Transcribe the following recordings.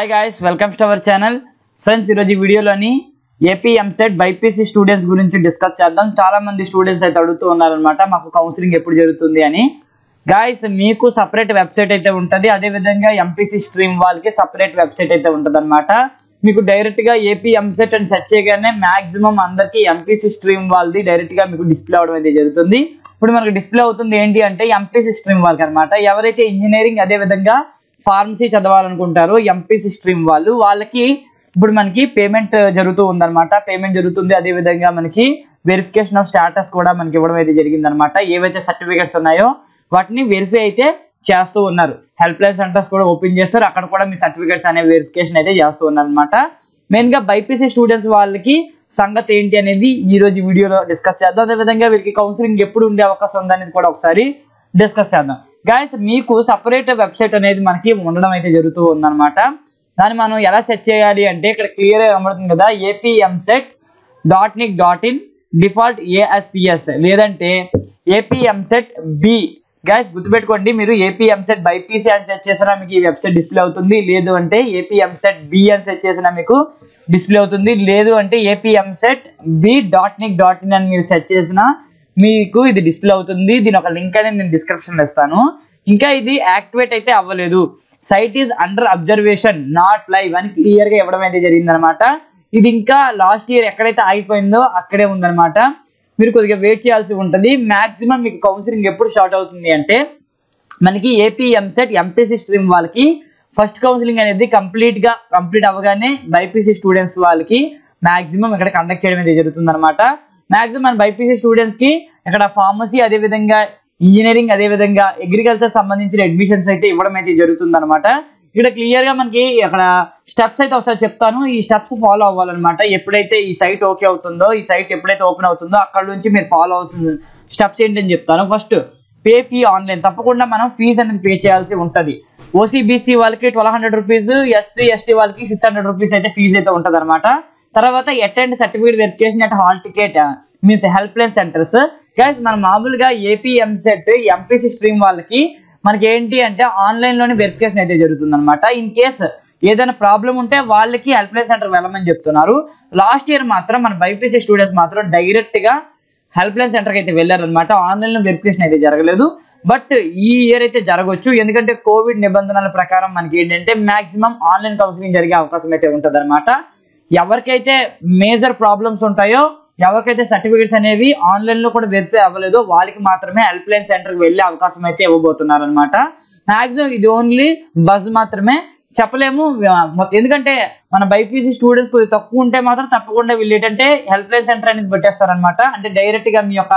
Hi guys welcome to our channel friends ఈరోజు ఈ వీడియోలోని ఏపీ ఎంసెట్ బైపీసీ స్టూడెంట్స్ గురించి డిస్కస్ చేద్దాం. చాలా మంది స్టూడెంట్స్ అయితే అడుగుతూ ఉన్నారనమాట మాకు కౌన్సిలింగ్ ఎప్పుడు జరుగుతుంది అని. గాయస్ మీకు సపరేట్ వెబ్సైట్ అయితే ఉంటుంది. అదే విధంగా ఎంపీసీ స్ట్రీమ్ వాళ్ళకి సపరేట్ వెబ్సైట్ అయితే ఉంటుంది మీకు డైరెక్ట్గా ఏపీ ఎంసెట్ అని సెర్చ్ చేయగానే మాక్సిమం అందరికి ఎంపీసీ స్ట్రీమ్ వాళ్ళది డైరెక్ట్గా మీకు డిస్ప్లే అవడం అయితే జరుగుతుంది. ఇప్పుడు మనకు డిస్ప్లే అవుతుంది ఏంటి అంటే ఎంపీసీ స్ట్రీమ్ వాళ్ళకి అనమాట ఎవరైతే ఇంజనీరింగ్ అదే విధంగా ఫార్మసీ చదవాలనుకుంటారు ఎంపీసీ స్ట్రీమ్ వాళ్ళు. వాళ్ళకి ఇప్పుడు మనకి పేమెంట్ జరుగుతూ ఉందన్నమాట. పేమెంట్ జరుగుతుంది అదే విధంగా మనకి వెరిఫికేషన్ ఆఫ్ స్టాటస్ కూడా మనకి ఇవ్వడం అయితే జరిగిందనమాట ఏవైతే సర్టిఫికేట్స్ ఉన్నాయో వాటిని వెరిఫై అయితే చేస్తూ ఉన్నారు. హెల్ప్ లైన్ సెంటర్స్ కూడా ఓపెన్ చేస్తారు. అక్కడ కూడా మీ సర్టిఫికేట్స్ అనే వెరిఫికేషన్ అయితే చేస్తూ ఉన్నారు అనమాట మెయిన్గా బైపీసీ స్టూడెంట్స్ వాళ్ళకి సంగతి ఏంటి అనేది ఈ రోజు వీడియోలో డిస్కస్ చేద్దాం. అదే విధంగా వీళ్ళకి కౌన్సిలింగ్ ఎప్పుడు ఉండే అవకాశం ఉందనేది కూడా ఒకసారి డిస్కస్ చేద్దాం. గాయస్ మీకు సపరేట్ వెబ్సైట్ అనేది మనకి ఉండడం అయితే జరుగుతూ ఉందన్నమాట. దాన్ని మనం ఎలా సెట్ చేయాలి అంటే ఇక్కడ క్లియర్ కనబడుతుంది కదా AP EAMCET dot nic dot in default ASPS లేదంటే ఏపీఎంసెట్ బి గైస్ గుర్తుపెట్టుకోండి మీరు ఏపీఎంసెట్ బైపీసీ అని సెట్ చేసినా మీకు ఈ వెబ్సైట్ డిస్ప్లే అవుతుంది లేదు అంటే ఏపీఎంసెట్ బి అని సెట్ చేసినా మీకు డిస్ప్లే అవుతుంది లేదు అంటే AP EAMCET B dot nic dot in అని మీరు సెట్ చేసినా మీకు ఇది డిస్ప్లే అవుతుంది. దీని ఒక లింక్ అనేది నేను డిస్క్రిప్షన్ ఇస్తాను. ఇంకా ఇది యాక్టివేట్ అయితే అవ్వలేదు. Site is under observation not live అని క్లియర్గా ఇవ్వడం అయితే జరిగిందనమాట ఇది ఇంకా లాస్ట్ ఇయర్ ఎక్కడైతే ఆగిపోయిందో అక్కడే ఉందన్నమాట. మీరు కొద్దిగా వెయిట్ చేయాల్సి ఉంటుంది. మాక్సిమం మీకు కౌన్సిలింగ్ ఎప్పుడు స్టార్ట్ అవుతుంది అంటే మనకి ఏపీ ఎంసెట్ ఎంపీసీ స్ట్రీమ్ వాళ్ళకి ఫస్ట్ కౌన్సిలింగ్ అనేది కంప్లీట్గా కంప్లీట్ అవ్వగానే బైపీసీ స్టూడెంట్స్ వాళ్ళకి మాక్సిమం ఇక్కడ కండక్ట్ చేయడం అనేది జరుగుతుంది అనమాట మాక్సిమం మన బైపీసీ స్టూడెంట్స్కి ఇక్కడ ఫార్మసీ అదే విధంగా ఇంజనీరింగ్ అదే విధంగా అగ్రికల్చర్ సంబంధించిన అడ్మిషన్స్ అయితే ఇవ్వడం అయితే జరుగుతుంది అనమాట ఇక్కడ క్లియర్గా మనకి అక్కడ స్టెప్స్ అయితే ఒకసారి చెప్తాను. ఈ స్టెప్స్ ఫాలో అవ్వాలన్నమాట. ఎప్పుడైతే ఈ సైట్ ఓకే అవుతుందో ఈ సైట్ ఎప్పుడైతే ఓపెన్ అవుతుందో అక్కడ నుంచి మీరు ఫాలో అవుతుంది స్టెప్స్ ఏంటని చెప్తాను. ఫస్ట్ పే ఫీ ఆన్లైన్ తప్పకుండా మనం ఫీజు అనేది పే చేయాల్సి ఉంటుంది. ఓసీబీసీ వాళ్ళకి twelve hundred rupees SC ST వాళ్ళకి సిక్స్ హండ్రెడ్ రూపీస్ అయితే ఫీజు అయితే ఉంటుంది అనమాట తర్వాత attend certificate verification at hall ticket means helpline centres guys మన మామూలుగా ఏపీ ఎంసెట్ ఎంపీసీ స్ట్రీమ్ వాళ్ళకి మనకి ఏంటి అంటే ఆన్లైన్లోనే వెరిఫికేషన్ అయితే జరుగుతుంది అనమాట ఇన్ కేస్ ఏదైనా ప్రాబ్లం ఉంటే వాళ్ళకి హెల్ప్ లైన్ సెంటర్ వెళ్ళమని చెప్తున్నారు. లాస్ట్ ఇయర్ మాత్రం మన బైపీసీ స్టూడెంట్స్ మాత్రం డైరెక్ట్గా హెల్ప్ లైన్ సెంటర్కి అయితే వెళ్ళారనమాట ఆన్లైన్లో వెరిఫికేషన్ అయితే జరగలేదు. బట్ ఈ ఇయర్ అయితే జరగవచ్చు ఎందుకంటే కోవిడ్ నిబంధనల ప్రకారం మనకి ఏంటంటే మాక్సిమం ఆన్లైన్ కౌన్సిలింగ్ జరిగే అవకాశం అయితే ఉంటుంది ఎవరికైతే మేజర్ ప్రాబ్లమ్స్ ఉంటాయో ఎవరికైతే సర్టిఫికేట్స్ అనేవి ఆన్లైన్లో కూడా వెరిఫై అవ్వలేదో వాళ్ళకి మాత్రమే హెల్ప్ లైన్ సెంటర్కి వెళ్ళే అవకాశం అయితే ఇవ్వబోతున్నారు అనమాట మాక్సిమం ఇది ఓన్లీ బజ్ మాత్రమే. చెప్పలేము ఎందుకంటే మన బైపీసీ స్టూడెంట్స్ కొద్దిగా తక్కువ ఉంటే మాత్రం తప్పకుండా వీళ్ళు ఏంటంటే హెల్ప్ లైన్ సెంటర్ అనేది పెట్టేస్తారనమాట అంటే డైరెక్ట్గా మీ యొక్క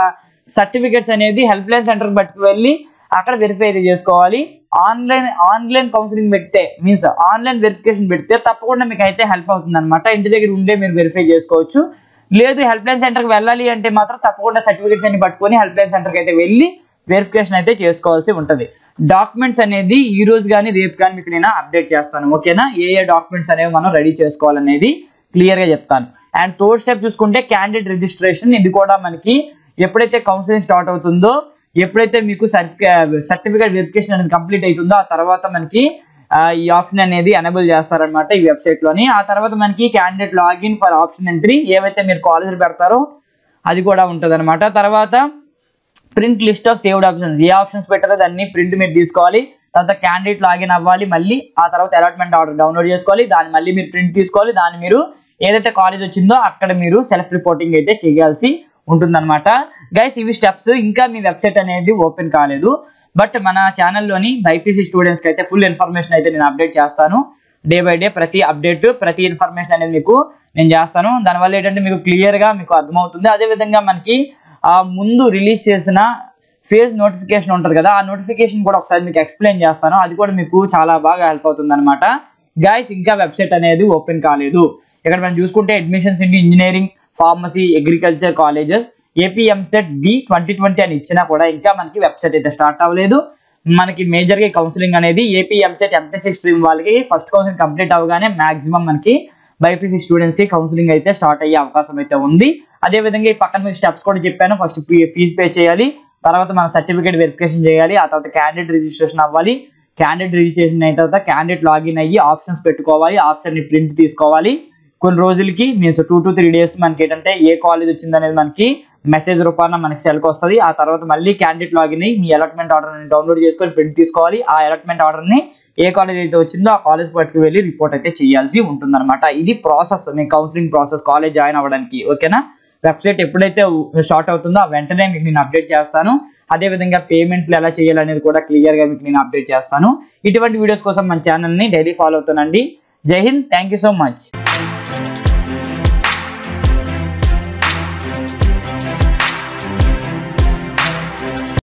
సర్టిఫికేట్స్ అనేది హెల్ప్ లైన్ సెంటర్ బట్టి వెళ్ళి అక్కడ వెరిఫై అయితే చేసుకోవాలి. ఆన్లైన్ ఆన్లైన్ కౌన్సిలింగ్ పెడితే మీన్స్ ఆన్లైన్ వెరిఫికేషన్ పెడితే తప్పకుండా మీకు అయితే హెల్ప్ అవుతుంది అనమాట ఇంటి దగ్గర ఉండే మీరు వెరిఫై చేసుకోవచ్చు. లేదు హెల్ప్ లైన్ సెంటర్కి వెళ్ళాలి అంటే మాత్రం తప్పకుండా సర్టిఫికేట్స్ అన్ని పట్టుకొని హెల్ప్ లైన్ సెంటర్కి అయితే వెళ్ళి వెరిఫికేషన్ అయితే చేసుకోవాల్సి ఉంటుంది. డాక్యుమెంట్స్ అనేది ఈ రోజు కానీ రేపు కానీ మీకు నేను అప్డేట్ చేస్తాను. ఓకేనా ఏ ఏ డాక్యుమెంట్స్ అనేవి మనం రెడీ చేసుకోవాలనేది క్లియర్గా చెప్తాను. అండ్ థర్డ్ స్టెప్ చూసుకుంటే క్యాండిడేట్ రిజిస్ట్రేషన్ ఇది కూడా మనకి ఎప్పుడైతే కౌన్సిలింగ్ స్టార్ట్ అవుతుందో ఎప్పుడైతే మీకు సర్టిఫికేట్ వెరిఫికేషన్ అనేది కంప్లీట్ అవుతుందో ఆ తర్వాత మనకి ఈ ఆప్షన్ అనేది ఎనేబుల్ చేస్తారనమాట ఈ వెబ్సైట్లోని. ఆ తర్వాత మనకి candidate login for option entry ఏవైతే మీరు కాలేజీలు పెడతారో అది కూడా ఉంటుంది అనమాట తర్వాత print list of saved options A options పెట్టారో దాన్ని ప్రింట్ మీరు తీసుకోవాలి. తర్వాత క్యాండిడేట్ లాగిన్ అవ్వాలి. మళ్ళీ ఆ తర్వాత అలాట్మెంట్ ఆర్డర్ డౌన్లోడ్ చేసుకోవాలి. దాన్ని మళ్ళీ మీరు ప్రింట్ తీసుకోవాలి. దాన్ని మీరు ఏదైతే కాలేజ్ వచ్చిందో అక్కడ మీరు సెల్ఫ్ రిపోర్టింగ్ అయితే చేయాల్సి ఉంటుందన్నమాట. గైస్ ఇవి స్టెప్స్ ఇంకా మీ వెబ్సైట్ అనేది ఓపెన్ కాలేదు. బట్ మన ఛానల్లోని బైపీసీ స్టూడెంట్స్కి అయితే ఫుల్ ఇన్ఫర్మేషన్ అయితే నేను అప్డేట్ చేస్తాను. డే బై డే ప్రతి అప్డేట్ ప్రతి ఇన్ఫర్మేషన్ అనేది మీకు నేను చేస్తాను. దానివల్ల ఏంటంటే మీకు క్లియర్గా మీకు అర్థమవుతుంది. అదేవిధంగా మనకి ఆ ముందు రిలీజ్ చేసిన ఫేజ్ నోటిఫికేషన్ ఉంటుంది కదా ఆ నోటిఫికేషన్ కూడా ఒకసారి మీకు ఎక్స్ప్లెయిన్ చేస్తాను. అది కూడా మీకు చాలా బాగా హెల్ప్ అవుతుంది అనమాట గైస్ ఇంకా వెబ్సైట్ అనేది ఓపెన్ కాలేదు. ఇక్కడ మనం చూసుకుంటే అడ్మిషన్స్ ఇంటి engineering pharmacy agriculture colleges AP EAMCET B twenty twenty అని ఇచ్చినా కూడా ఇంకా మనకి వెబ్సైట్ అయితే స్టార్ట్ అవ్వలేదు. మనకి మేజర్గా కౌన్సిలింగ్ అనేది ఏపీఎంసెట్ ఎంపీసీ స్ట్రీమ్ వాళ్ళకి ఫస్ట్ కౌన్సిలింగ్ కంప్లీట్ అవగానే మాక్సిమం మనకి బైపీసీ స్టూడెంట్స్కి కౌన్సిలింగ్ అయితే స్టార్ట్ అయ్యే అవకాశం అయితే ఉంది. అదే విధంగా ఈ పక్కన మీకు స్టెప్స్ కూడా చెప్పాను. ఫస్ట్ ఫీజు పే చేయాలి. తర్వాత మన సర్టిఫికేట్ వెరిఫికేషన్ చేయాలి. ఆ తర్వాత క్యాండిడేట్ రిజిస్ట్రేషన్ అవ్వాలి. క్యాండిడేట్ రిజిస్ట్రేషన్ అయిన తర్వాత క్యాండిడేట్ లాగిన్ అయ్యి ఆప్షన్స్ పెట్టుకోవాలి. ఆప్షన్ని ప్రింట్ తీసుకోవాలి. కొన్ని రోజులకి means two to three days మనకి ఏంటంటే ఏ కాలేజ్ వచ్చింది అనేది మనకి మెసేజ్ రూపాన మనకి సెల్కి వస్తుంది. ఆ తర్వాత మళ్ళీ క్యాండిడేట్ లాగిన్ అయ్యి మీ అలాట్మెంట్ ఆర్డర్ని డౌన్లోడ్ చేసుకొని ప్రింట్ తీసుకోవాలి. ఆ అలాట్మెంట్ ఆర్డర్ని ఏ కాలేజ్ అయితే వచ్చిందో ఆ కాలేజ్ పట్టుకు వెళ్ళి రిపోర్ట్ అయితే చేయాల్సి ఉంటుందన్నమాట. ఇది ప్రాసెస్ మీ కౌన్సిలింగ్ ప్రాసెస్ కాలేజ్ జాయిన్ అవ్వడానికి. ఓకేనా వెబ్సైట్ ఎప్పుడైతే స్టార్ట్ అవుతుందో ఆ వెంటనే మీకు నేను అప్డేట్ చేస్తాను. అదే విధంగా పేమెంట్లు ఎలా చేయాలనేది కూడా క్లియర్గా మీకు నేను అప్డేట్ చేస్తాను. ఇటువంటి వీడియోస్ కోసం మన ఛానల్ని డైలీ ఫాలో అవుతానండి. జై Hind. Thank you so much